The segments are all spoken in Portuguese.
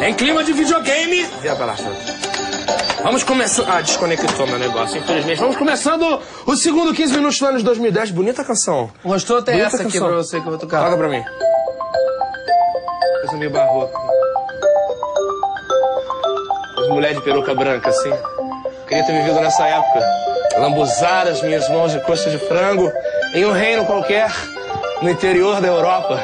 Em clima de videogame. Vira pra lá, Vamos começar. Ah, desconectou meu negócio, infelizmente. Vamos começando o segundo 15 minutos do ano de 2010. Bonita canção. Gostou? Tem Bonita essa aqui canção. pra você que eu vou tocar. Toca pra mim. Coisa meio barroca. As mulheres de peruca branca, assim. Queria ter vivido nessa época. Lambuzar as minhas mãos de coxa de frango em um reino qualquer, no interior da Europa.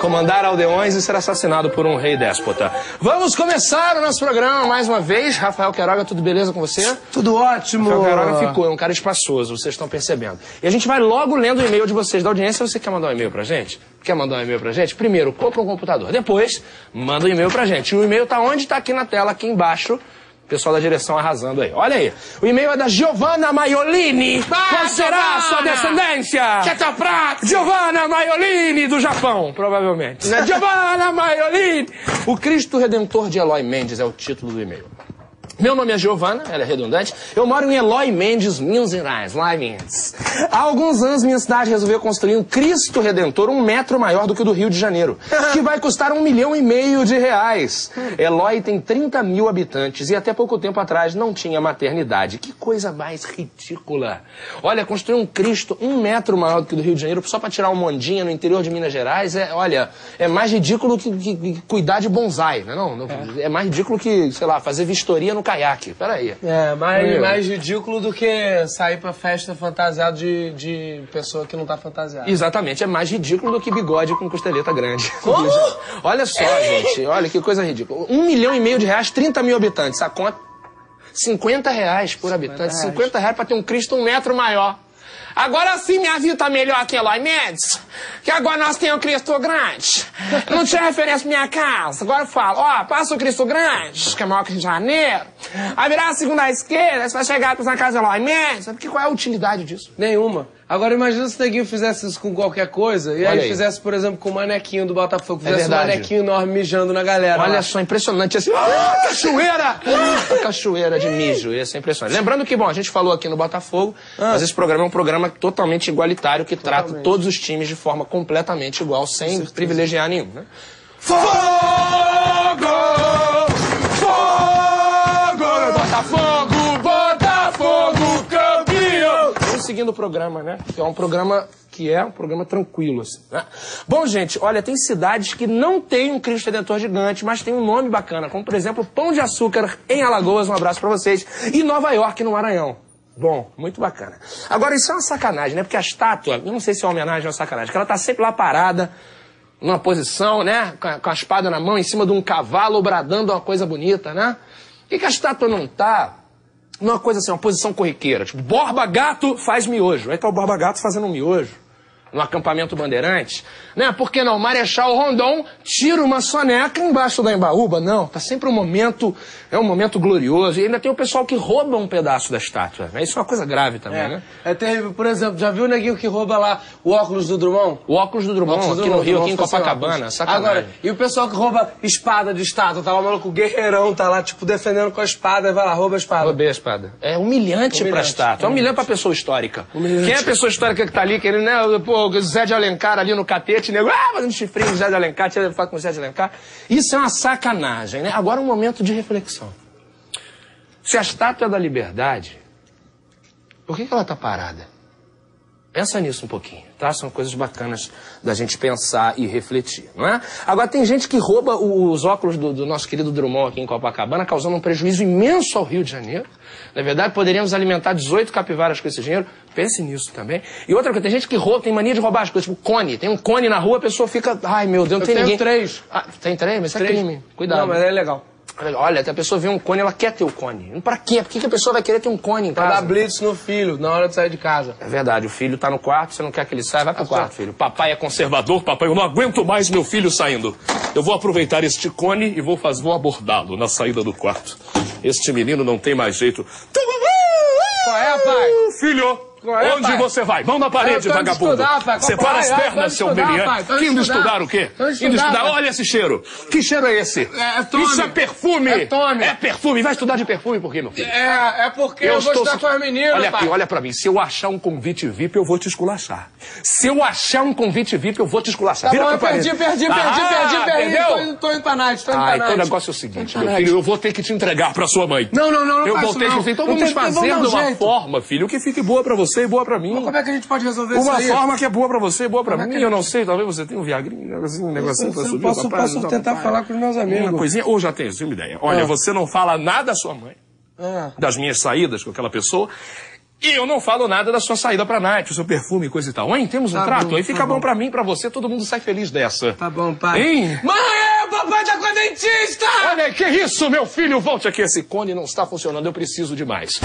Comandar aldeões e ser assassinado por um rei déspota. Vamos começar o nosso programa mais uma vez. Rafael Queiroga, tudo beleza com você? Tudo ótimo. Rafael Queiroga ficou, é um cara espaçoso, vocês estão percebendo. E a gente vai logo lendo o e-mail de vocês da audiência. Você quer mandar um e-mail pra gente? Quer mandar um e-mail pra gente? Primeiro, compra um computador. Depois, manda um e-mail pra gente. E o e-mail tá onde? Tá aqui na tela, aqui embaixo. Pessoal da direção arrasando aí. Olha aí. O e-mail é da Giovanna Maiolini. Qual será a sua descendência? Giovanna Maiolini do Japão, provavelmente. Né? Giovanna Maiolini. O Cristo Redentor de Eloy Mendes é o título do e-mail. Meu nome é Giovana, ela é redundante. Eu moro em Eloy Mendes, Minas Gerais, lá em Minas. Há alguns anos, minha cidade resolveu construir um Cristo Redentor um metro maior do que o do Rio de Janeiro, que vai custar um milhão e meio de reais. Eloy tem 30 mil habitantes e até pouco tempo atrás não tinha maternidade. Que coisa mais ridícula. Olha, construir um Cristo um metro maior do que o do Rio de Janeiro só para tirar uma mondinha no interior de Minas Gerais é, olha, é mais ridículo que, que- que cuidar de bonsai, não é? Não- é mais ridículo que, sei lá, fazer vistoria no caiaque. Peraí. É, mais, Meu. mais ridículo do que sair pra festa fantasiado de, de pessoa que não tá fantasiada. Exatamente, é mais ridículo do que bigode com costeleta grande. Olha só, gente, olha que coisa ridícula. Um milhão e meio de reais, 30 mil habitantes. A conta. 50 reais por habitante. 50 reais pra ter um Cristo um metro maior. Agora sim minha vida tá melhor que Eloy Mendes. Que agora nós temos o Cristo grande. Não tinha referência pra minha casa. Agora eu falo, ó, passa o Cristo grande, que é maior que Rio de Janeiro. Aí virar a segunda esquerda, você vai chegar na casa de Eloy Mendes. Porque qual é a utilidade disso? Nenhuma. Agora imagina se o neguinho fizesse isso com qualquer coisa, e aí, aí. fizesse, por exemplo, com o manequinho do Botafogo, É fizesse um verdade. manequinho enorme mijando na galera. Olha lá. só, impressionante assim. Ah, cachoeira! Ah, cachoeira de mijo, isso é impressionante. Lembrando que, bom, a gente falou aqui no Botafogo, mas esse programa é um programa totalmente igualitário que trata Totalmente. todos os times de forma completamente igual, sem privilegiar nenhum, né? Fogo! Seguindo o programa, né? É um programa que é um programa tranquilo, assim, né? Bom, gente, olha, tem cidades que não tem um Cristo Redentor gigante, mas tem um nome bacana, como, por exemplo, Pão de Açúcar, em Alagoas, um abraço pra vocês, e Nova York, no Maranhão. Bom, muito bacana. Agora, isso é uma sacanagem, né? Porque a estátua, eu não sei se é uma homenagem ou uma sacanagem, que ela tá sempre lá parada, numa posição, né? Com a, com a espada na mão, em cima de um cavalo, bradando uma coisa bonita, né? Por que, que a estátua não tá numa coisa assim, uma posição corriqueira? Tipo, Borba Gato faz miojo. Aí tá o Borba Gato fazendo um miojo. No acampamento Bandeirante, né? Por que não? Marechal Rondon tira uma soneca embaixo da embaúba. Não, tá sempre um momento, é um momento glorioso. E ainda tem o pessoal que rouba um pedaço da estátua. né? Isso é uma coisa grave também, É, né? é terrível. Por exemplo, já viu o neguinho que rouba lá o óculos do Drummond? O óculos do Drummond, Óculos do aqui no Drummond, Rio, aqui em Drummond fica sem Copacabana, sacanagem. Agora, e o pessoal que rouba espada de estátua? Tá lá o maluco guerreirão, tá lá, tipo, defendendo com a espada, vai lá, rouba a espada. Roubei a espada. É humilhante, pra Humilhante, estátua. É humilhante pra pessoa histórica. Humilhante. Quem é a pessoa histórica que tá ali, querendo, né? Pô, o Zé de Alencar ali no catete, nego, ah, fazendo chifrinho do Zé de Alencar, tira foto com o Zé de Alencar. Isso é uma sacanagem, né? Agora um momento de reflexão. Se a estátua é da liberdade, por que, que ela tá parada? Pensa nisso um pouquinho, tá? São coisas bacanas da gente pensar e refletir, não é? Agora, tem gente que rouba os óculos do, do nosso querido Drummond aqui em Copacabana, causando um prejuízo imenso ao Rio de Janeiro. Na verdade, poderíamos alimentar 18 capivaras com esse dinheiro. Pense nisso também. E outra coisa, tem gente que rouba, tem mania de roubar as coisas, tipo cone. Tem um cone na rua, a pessoa fica, ai meu Deus, não Eu tem tenho ninguém. três. Ah, tem três? Mas isso é Três. crime. Cuidado. Não, mas é legal. Olha, a pessoa vê um cone, ela quer ter o cone. Pra quê? Por que, que a pessoa vai querer ter um cone em Pra casa? dar blitz no filho, na hora de sair de casa. É verdade, o filho tá no quarto, você não quer que ele saia, vai pro quarto, filho. Papai é conservador, papai, eu não aguento mais meu filho saindo. Eu vou aproveitar este cone e vou, faz... vou abordá-lo na saída do quarto. Este menino não tem mais jeito. Qual é, pai? Filho, é, Onde pai? você vai? Mão na Eu parede, vagabundo. estudar, pai. Separa as eu pernas, seu. Tô indo estudar. estudar o quê? Indo estudar, estudar. Olha esse cheiro. Que cheiro é esse? É, é Tome. Isso é perfume. É Tome. É perfume. Vai estudar de perfume por quê, meu filho? É, é porque eu, vou estudar com as meninas, Olha pai. aqui, olha pra mim. Se eu achar um convite VIP, eu vou te esculachar. Se eu achar um convite VIP, eu vou te esculachar. Tá Vira bom, eu perdi, perdi, perdi, Ah, perdi, perdi. Entendeu? Tô indo, tô indo pra night, tô indo Ah, pra então night. o negócio é o seguinte, meu filho, eu vou ter que te entregar pra sua mãe. Não, não, não, não Eu vou ter que. Então vamos fazer de uma forma, filho, que fique boa pra você e boa pra mim. Como é que a gente pode resolver Uma isso aí? forma que é boa pra você e boa pra Como é mim. que- Eu não sei, talvez você tenha um viagrinho, um negocinho, um negocinho pra Eu subir. posso, papai, posso tentar falar com os meus amigos. Uma coisinha, ou já tenho, uma ideia. Olha, Ah. você não fala nada da sua mãe, Ah. das minhas saídas com aquela pessoa. E eu não falo nada da sua saída pra night, o seu perfume e coisa e tal. Hein? Temos um Tá trato? bom, Aí tá fica bom, bom. pra mim, pra você, todo mundo sai feliz dessa. Tá bom, pai. Hein? Mãe, é, papai tá com a dentista! Olha, que isso, meu filho? Volte aqui, esse cone não está funcionando, eu preciso de mais.